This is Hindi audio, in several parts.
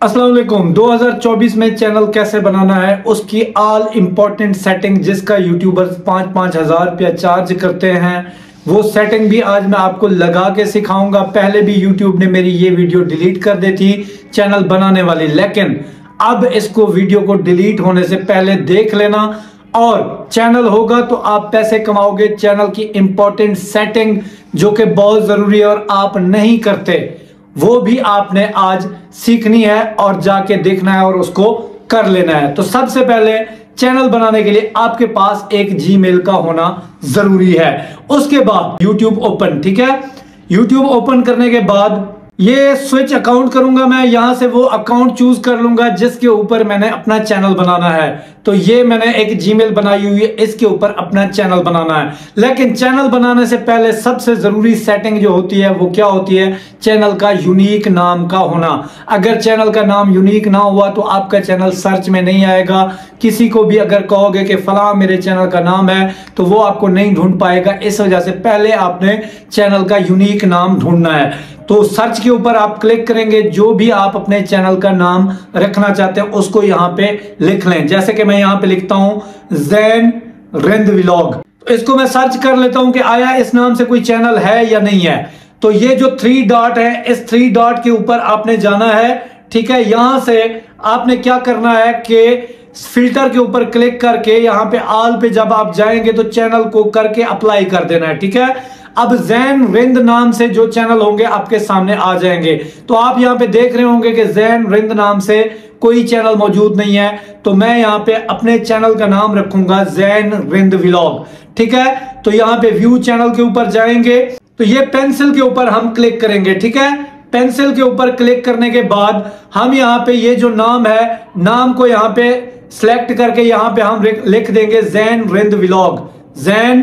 वालेकुम। 2024 में चैनल कैसे बनाना है, उसकी ऑल इंपॉर्टेंट सेटिंग जिसका यूट्यूबर्स पाँच पाँच हज़ार रुपया चार्ज करते हैं, वो सेटिंग भी आज मैं आपको लगा के सिखाऊँगा। पहले भी यूट्यूब ने मेरी ये वीडियो डिलीट कर दी थी चैनल बनाने वाली। लेकिन अब इसको वीडियो को डिलीट होने से पहले देख लेना। और चैनल होगा तो आप पैसे कमाओगे। चैनल की इंपॉर्टेंट सेटिंग जो कि बहुत ज़रूरी है और आप नहीं करते। वो भी आपने आज सीखनी है और जाके देखना है और उसको कर लेना है। तो सबसे पहले चैनल बनाने के लिए आपके पास एक जीमेल का होना ज़रूरी है। उसके बाद यूट्यूब ओपन ठीक है? यूट्यूब ओपन करने के बाद ये स्विच अकाउंट करूँगा मैं, यहाँ से वो अकाउंट चूज़ कर लूँगा, जिसके ऊपर मैंने अपना चैनल बनाना है। तो ये मैंने एक जीमेल बनाई हुई है, इसके ऊपर अपना चैनल बनाना है। लेकिन चैनल बनाने से पहले सबसे ज़रूरी सेटिंग जो होती है, वो क्या होती है? चैनल का यूनिक नाम का होना। अगर चैनल का नाम यूनिक ना हुआ तो आपका चैनल सर्च में नहीं आएगा। किसी को भी अगर कहोगे कि फला मेरे चैनल का नाम है तो वो आपको नहीं ढूंढ पाएगा। इस वजह से पहले आपने चैनल का यूनिक नाम ढूंढना है। तो सर्च के ऊपर आप क्लिक करेंगे, जो भी आप अपने चैनल का नाम रखना चाहते हैं, उसको यहाँ पे लिख लें। जैसे कि मैं यहाँ पे लिखता हूँ जैन रिंद व्लॉग तो इसको मैं सर्च कर लेता हूँ कि आया इस नाम से कोई चैनल है या नहीं है। तो ये जो थ्री डॉट है, इस थ्री डॉट के ऊपर आपने जाना है, ठीक है? यहाँ से आपने क्या करना है कि फ़िल्टर के ऊपर क्लिक करके यहाँ पे आल पे जब आप जाएँगे तो चैनल को करके अप्लाई कर देना है, ठीक है? अब जैन रिंद नाम से जो चैनल होंगे आपके सामने आ जाएँगे। तो आप यहाँ पे देख रहे होंगे कि जैन रिंद नाम से कोई चैनल मौजूद नहीं है। तो मैं यहाँ पे अपने चैनल का नाम रखूँगा जैन रिंद व्लॉग ठीक है? तो यहाँ पे व्यू चैनल के ऊपर जाएँगे। तो ये पेंसिल के ऊपर हम क्लिक करेंगे। ठीक है? पेंसिल के ऊपर क्लिक करने के बाद हम यहाँ पे ये जो नाम है, नाम को यहाँ पे सिलेक्ट करके यहाँ पे हम लिख देंगे जैन रिंद व्लॉग जैन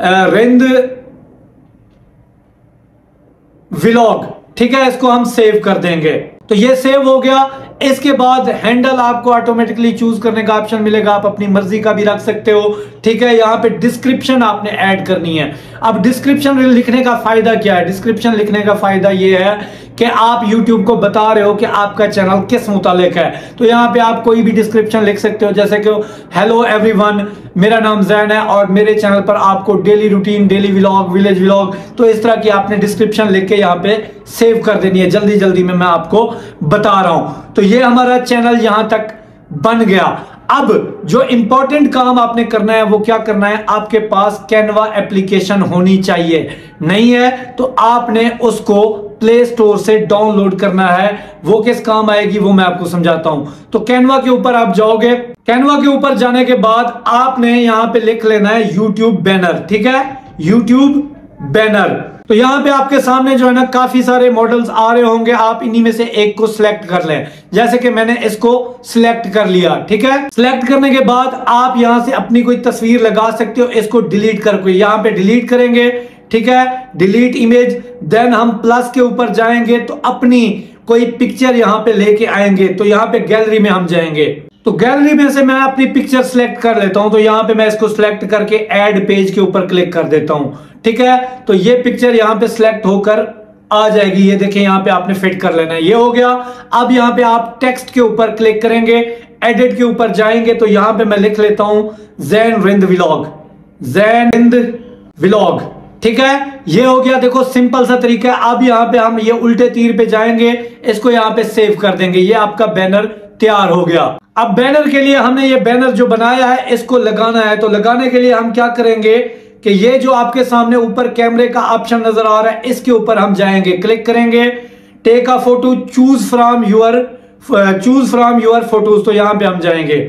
रिंद व्लॉग, ठीक है? इसको हम सेव कर देंगे। तो ये सेव हो गया। इसके बाद हैंडल आपको ऑटोमेटिकली चूज़ करने का ऑप्शन मिलेगा। आप अपनी मर्ज़ी का भी रख सकते हो, ठीक है? यहाँ पे डिस्क्रिप्शन आपने ऐड करनी है। अब डिस्क्रिप्शन लिखने का फ़ायदा क्या है? डिस्क्रिप्शन लिखने का फ़ायदा ये है कि आप YouTube को बता रहे हो कि आपका चैनल किस मुतालिक है। तो यहाँ पे आप कोई भी डिस्क्रिप्शन लिख सकते हो, जैसे कि हेलो एवरीवन मेरा नाम जैन है और मेरे चैनल पर आपको daily routine, daily vlog, village vlog तो इस तरह की आपने डिस्क्रिप्शन लिख के यहाँ पे सेव कर देनी है। जल्दी जल्दी में मैं आपको बता रहा हूँ। तो ये हमारा चैनल यहाँ तक बन गया। अब जो इंपॉर्टेंट काम आपने करना है, वो क्या करना है? आपके पास कैनवा एप्लीकेशन होनी चाहिए। नहीं है तो आपने उसको प्ले स्टोर से डाउनलोड करना है। वो किस काम आएगी, वो मैं आपको समझाता हूँ। तो कैनवा के ऊपर आप जाओगे कैनवा के ऊपर जाने के बाद आपने यहाँ पे लिख लेना है यूट्यूब बैनर ठीक है? यूट्यूब बैनर तो यहाँ पे आपके सामने जो है ना, काफ़ी सारे मॉडल्स आ रहे होंगे। आप इन्हीं में से एक को सिलेक्ट कर लें। जैसे कि मैंने इसको सिलेक्ट कर लिया, ठीक है? सिलेक्ट करने के बाद आप यहाँ से अपनी कोई तस्वीर लगा सकते हो। इसको डिलीट कर, कोई यहाँ पे डिलीट करेंगे, ठीक है? डिलीट इमेज देन हम प्लस के ऊपर जाएँगे तो अपनी कोई पिक्चर यहाँ पे लेके आएँगे। तो यहाँ पे गैलरी में हम जाएँगे। तो गैलरी में से मैं अपनी पिक्चर सिलेक्ट कर लेता हूँ तो यहाँ पे मैं इसको सिलेक्ट करके ऐड पेज के ऊपर क्लिक कर देता हूँ। ठीक है? तो ये पिक्चर यहाँ पे सिलेक्ट होकर आ जाएगी। ये देखिए, यहाँ पे आपने फिट कर लेना है। ये हो गया। अब यहाँ पे आप टेक्स्ट के ऊपर क्लिक करेंगे एडिट के ऊपर जाएँगे तो यहाँ पे मैं लिख लेता हूँ जैन रिंद व्लॉग जैन रिंद व्लॉग ठीक है? ये हो गया। देखो सिंपल सा तरीका है। अब यहाँ पे हम ये उल्टे तीर पे जाएँगे, इसको यहाँ पे सेव कर देंगे। ये आपका बैनर तैयार हो गया। अब बैनर के लिए हमने ये बैनर जो बनाया है, इसको लगाना है। तो लगाने के लिए हम क्या करेंगे कि ये जो आपके सामने ऊपर कैमरे का ऑप्शन नज़र आ रहा है, इसके ऊपर हम जाएँगे। क्लिक करेंगे। Take a photo choose from your choose from your photos तो यहाँ पे हम जाएँगे।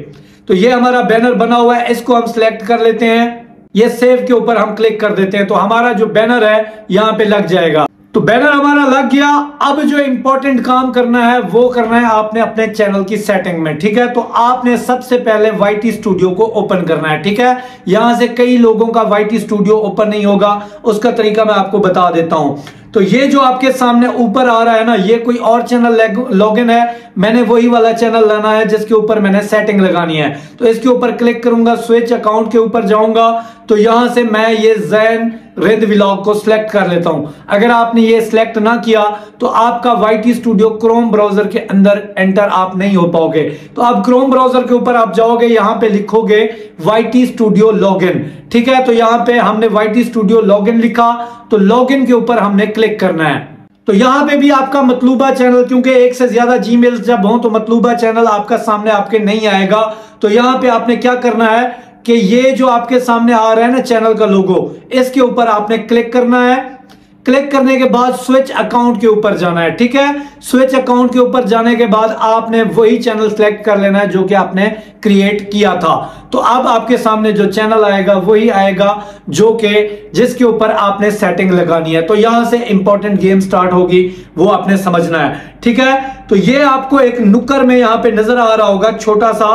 तो ये हमारा बैनर बना हुआ है, इसको हम सिलेक्ट कर लेते हैं। ये सेव के ऊपर हम क्लिक कर देते हैं। तो हमारा जो बैनर है, यहाँ पे लग जाएगा। तो बैनर हमारा लग गया। अब जो इंपॉर्टेंट काम करना है, वो करना है आपने अपने चैनल की सेटिंग में, ठीक है? तो आपने सबसे पहले वाईटी स्टूडियो को ओपन करना है, ठीक है? यहाँ से कई लोगों का वाईटी स्टूडियो ओपन नहीं होगा। उसका तरीका मैं आपको बता देता हूँ। तो ये जो आपके सामने ऊपर आ रहा है ना, ये कोई और चैनल लॉगिन है। मैंने वही वाला चैनल लाना है, जिसके ऊपर मैंने सेटिंग लगानी है। तो इसके ऊपर क्लिक करूँगा स्विच अकाउंट के ऊपर जाऊँगा। तो यहाँ से मैं ये जैन रिंद व्लॉग को सिलेक्ट कर लेता हूँ। अगर आपने ये सिलेक्ट ना किया तो आपका वाईटी स्टूडियो क्रोम ब्राउज़र के अंदर एंटर आप नहीं हो पाओगे। तो अब क्रोम ब्राउज़र के ऊपर आप जाओगे, यहाँ पे लिखोगे वाईटी स्टूडियो लॉगिन ठीक है? तो यहाँ पे हमने वाईटी स्टूडियो लॉगिन लिखा। तो लॉगिन के ऊपर हमने क्लिक करना है। तो यहाँ पे भी आपका मतलूबा चैनल, क्योंकि एक से ज़्यादा जीमेल जब हो तो मतलूबा चैनल आपका सामने आपके नहीं आएगा। तो यहाँ पे आपने क्या करना है कि ये जो आपके सामने आ रहा है ना चैनल का लोगो, इसके ऊपर आपने क्लिक करना है। क्लिक करने के बाद स्विच अकाउंट के ऊपर जाना है, ठीक है? स्विच अकाउंट के ऊपर जाने के बाद आपने वही चैनल सेलेक्ट कर लेना है जो कि आपने क्रिएट किया था। तो अब आपके सामने जो चैनल आएगा, वही आएगा जो कि जिसके ऊपर आपने सेटिंग लगानी है। तो यहाँ से इंपॉर्टेंट गेम स्टार्ट होगी, वो आपने समझना है, ठीक है? तो ये आपको एक नुक्कर में यहाँ पे नज़र आ रहा होगा, छोटा सा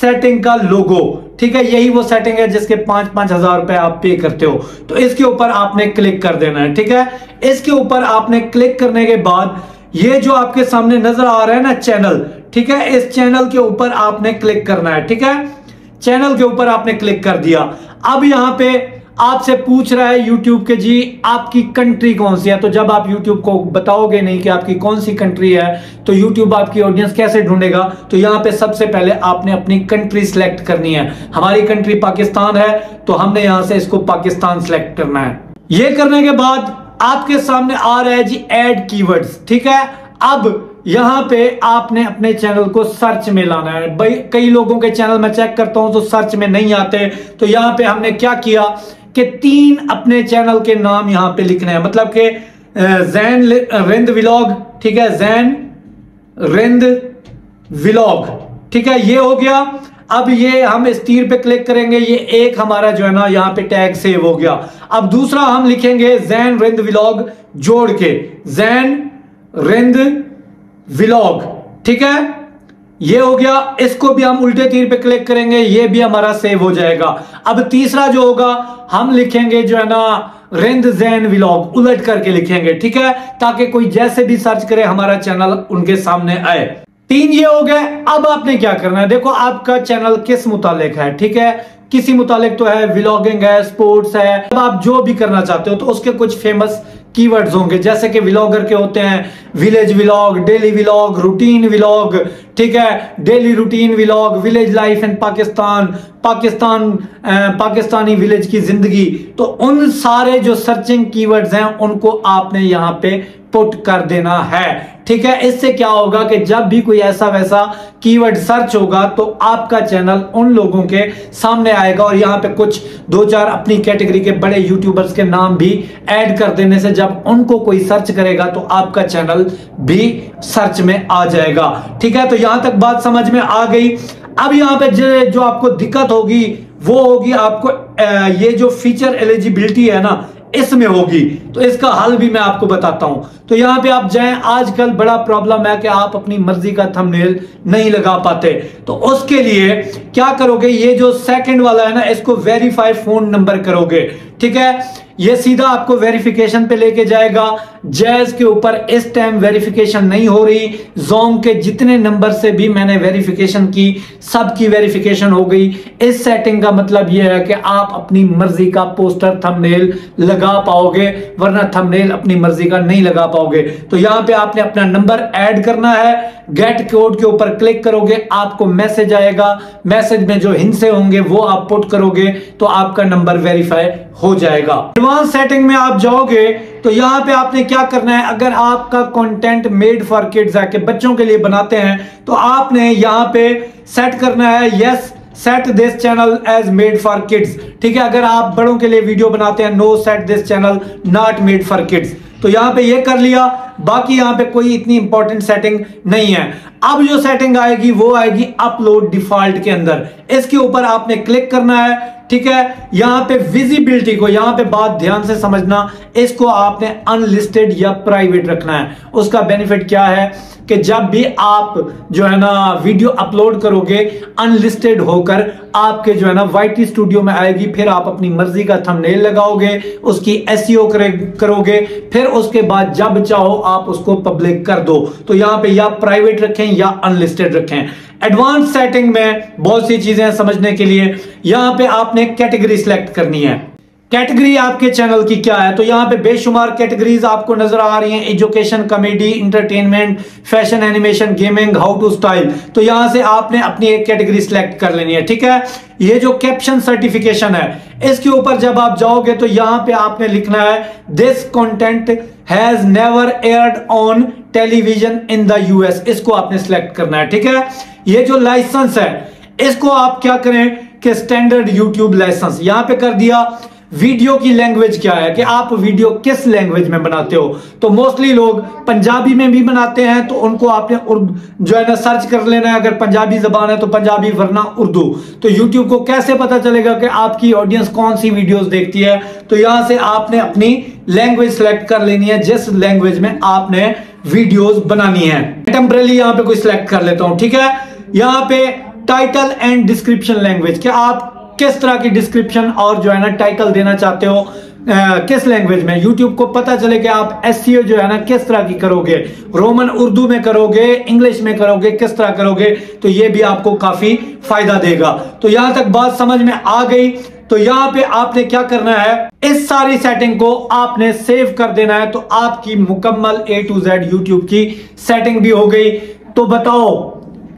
सेटिंग का लोगो ठीक है, यही वो सेटिंग है जिसके पाँच पाँच हज़ार रुपए आप पे करते हो। तो इसके ऊपर आपने क्लिक कर देना है, ठीक है? इसके ऊपर आपने क्लिक करने के बाद ये जो आपके सामने नज़र आ रहा है ना चैनल ठीक है? इस चैनल के ऊपर आपने क्लिक करना है, ठीक है? चैनल के ऊपर आपने क्लिक कर दिया। अब यहाँ पे आपसे पूछ रहा है यूट्यूब के जी, आपकी कंट्री कौन सी है? तो जब आप यूट्यूब को बताओगे नहीं कि आपकी कौन सी कंट्री है तो यूट्यूब आपकी ऑडियंस कैसे ढूंढेगा? तो यहाँ पे सबसे पहले आपने अपनी कंट्री सिलेक्ट करनी है। हमारी कंट्री पाकिस्तान है तो हमने यहाँ से इसको पाकिस्तान सिलेक्ट करना है। ये करने के बाद आपके सामने आ रहा है जी एड कीवर्ड्स ठीक है? अब यहाँ पे आपने अपने चैनल को सर्च में लाना है। भाई, कई लोगों के चैनल में चेक करता हूँ तो सर्च में नहीं आते। तो यहाँ पे हमने क्या किया? कि तीन अपने चैनल के नाम यहाँ पे लिखने हैं। मतलब के जैन रिंद विलॉग, ठीक है? जैन रिंद विलॉग, ठीक है? ये हो गया। अब ये हम इस तीर पे क्लिक करेंगे। ये एक हमारा जो है ना, यहाँ पे टैग सेव हो गया। अब दूसरा हम लिखेंगे जैन रिंद विलॉग जोड़ के। जैन रिंद विलॉग, ठीक है? ये हो गया, इसको भी हम उल्टे तीर पे क्लिक करेंगे, ये भी हमारा सेव हो जाएगा। अब तीसरा जो होगा, हम लिखेंगे जो है ना, रिंद जैन व्लॉग, उलट करके लिखेंगे, ठीक है? ताकि कोई जैसे भी सर्च करे, हमारा चैनल उनके सामने आए। तीन ये हो गए, अब आपने क्या करना है? देखो, आपका चैनल किस मुतालिक है, ठीक है? किसी मुतालिक तो है व्लॉगिंग है स्पोर्ट्स है। अब आप जो भी करना चाहते हो तो उसके कुछ फ़ेमस कीवर्ड्स होंगे। जैसे कि व्लॉगर के होते हैं village vlog daily vlog routine vlog ठीक है? Daily routine vlog village life in Pakistan Pakistan Pakistani village की ज़िंदगी। तो उन सारे जो सर्चिंग कीवर्ड्स हैं, उनको आपने यहाँ पे पुट कर देना है। ठीक है? इससे क्या होगा कि जब भी कोई ऐसा वैसा कीवर्ड सर्च होगा तो आपका चैनल उन लोगों के सामने आएगा और यहाँ पे कुछ दो चार अपनी कैटेगरी के बड़े यूट्यूबर्स के नाम भी ऐड कर देने से जब उनको कोई सर्च करेगा तो आपका चैनल भी सर्च में आ जाएगा। ठीक है? तो यहाँ तक बात समझ में आ गई। अब यहाँ पे जो आपको दिक्कत होगी, वो होगी आपको ये जो फीचर एलिजिबिलिटी है ना इसमें होगी। तो इसका हल भी मैं आपको बताता हूँ। तो यहाँ पे आप जाएँ, आजकल बड़ा प्रॉब्लम है कि आप अपनी मर्ज़ी का थंबनेल नहीं लगा पाते। तो उसके लिए क्या करोगे, ये जो सेकंड वाला है ना, इसको वेरीफाई फ़ोन नंबर करोगे। ठीक है? ये सीधा आपको वेरिफिकेशन पे लेके जाएगा। जैज के ऊपर इस टाइम वेरिफिकेशन नहीं हो रही। जोंग के जितने नंबर से भी मैंने वेरिफिकेशन की, सबकी वेरिफिकेशन हो गई। इस सेटिंग का मतलब यह है कि आप अपनी मर्ज़ी का पोस्टर थंबनेल लगा पाओगे, वरना थंबनेल अपनी मर्ज़ी का नहीं लगा पाओगे। तो यहाँ पे आपने अपना नंबर ऐड करना है। गेट कोड के ऊपर क्लिक करोगे, आपको मैसेज आएगा। मैसेज में जो हिंसे होंगे, वो आप पुट करोगे तो आपका नंबर वेरीफाई हो जाएगा। एडवांस सेटिंग में आप जाओगे तो यहाँ पे आपने क्या करना है? अगर आपका कंटेंट मेड फॉर किड्स है, कि बच्चों के लिए बनाते हैं तो आपने यहाँ पे सेट करना है yes set this channel as made for kids ठीक है, अगर आप बड़ों के लिए वीडियो बनाते हैं no set this channel not made for kids तो यहाँ पे ये कर लिया बाकी यहाँ पे कोई इतनी इंपॉर्टेंट सेटिंग नहीं है। अब जो सेटिंग आएगी, वो आएगी अपलोड डिफ़ॉल्ट के अंदर। इसके ऊपर आपने क्लिक करना है, ठीक है? यहाँ पे विजिबिलिटी को, यहाँ पे बात ध्यान से समझना, इसको आपने अनलिस्टेड या प्राइवेट रखना है। उसका बेनिफिट क्या है कि जब भी आप जो है ना वीडियो अपलोड करोगे अनलिस्टेड होकर आपके जो है ना वाईटी स्टूडियो में आएगी, फिर आप अपनी मर्ज़ी का थंबनेल लगाओगे, उसकी एस e करोगे, फिर उसके बाद जब चाहो आप उसको पब्लिक कर दो। तो यहाँ पे या प्राइवेट रखें या अनलिस्टेड रखें। एडवांस सेटिंग में बहुत सी चीज़ें समझने के लिए। यहाँ पे आपने कैटेगरी सिलेक्ट करनी है। कैटेगरी आपके चैनल की क्या है? तो यहाँ पे बेशुमार कैटेगरीज आपको नज़र आ रही हैं, education, comedy entertainment fashion animation gaming how to style तो यहाँ से आपने अपनी एक कैटेगरी सिलेक्ट कर लेनी है, ठीक है? ये जो कैप्शन सर्टिफिकेशन है, इसके ऊपर जब आप जाओगे तो यहाँ पे आपने लिखना है this content has never aired on television in the US इसको आपने सिलेक्ट करना है, ठीक है? ये जो लाइसेंस है, इसको आप क्या करें कि स्टैंडर्ड यूट्यूब लाइसेंस यहाँ पे कर दिया। वीडियो की लैंग्वेज क्या है? कि आप वीडियो किस लैंग्वेज में बनाते हो? तो मोस्टली लोग पंजाबी में भी बनाते हैं तो उनको आपने जो है ना सर्च कर लेना है। अगर पंजाबी जबान है तो पंजाबी, वरना उर्दू। तो यूट्यूब को कैसे पता चलेगा कि आपकी ऑडियंस कौन सी वीडियोस देखती है? तो यहाँ से आपने अपनी लैंग्वेज सेलेक्ट कर लेनी है, जिस लैंग्वेज में आपने वीडियोस बनानी है। टेम्परली यहाँ पे कोई सिलेक्ट कर लेता हूँ, ठीक है? यहाँ पे टाइटल एंड डिस्क्रिप्शन लैंग्वेज क्या आप किस तरह की डिस्क्रिप्शन और जो है ना टाइटल देना चाहते हो आ, किस लैंग्वेज में? यूट्यूब को पता चले कि आप एस जो है ना किस तरह की करोगे? रोमन उर्दू में करोगे इंग्लिश में करोगे किस तरह करोगे? तो ये भी आपको काफ़ी फ़ायदा देगा। तो यहाँ तक बात समझ में आ गई। तो यहाँ पे आपने क्या करना है? इस सारी सेटिंग को आपने सेव कर देना है। तो आपकी मुकम्मल ए टू जेड यूट्यूब की सेटिंग भी हो गई। तो बताओ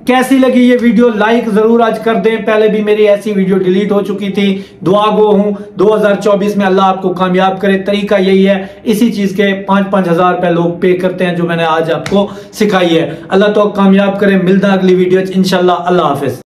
कैसी लगी ये वीडियो? लाइक ज़रूर आज कर दें। पहले भी मेरी ऐसी वीडियो डिलीट हो चुकी थी। दुआ गो हूँ 2024 में अल्लाह आपको कामयाब करे। तरीका यही है, इसी चीज़ के पाँच पाँच हज़ार रुपए लोग पे करते हैं, जो मैंने आज आपको सिखाई है। अल्लाह तो कामयाब करे। मिलता अगली वीडियो इनशाला अल्लाह हाफिज।